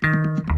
Thank you.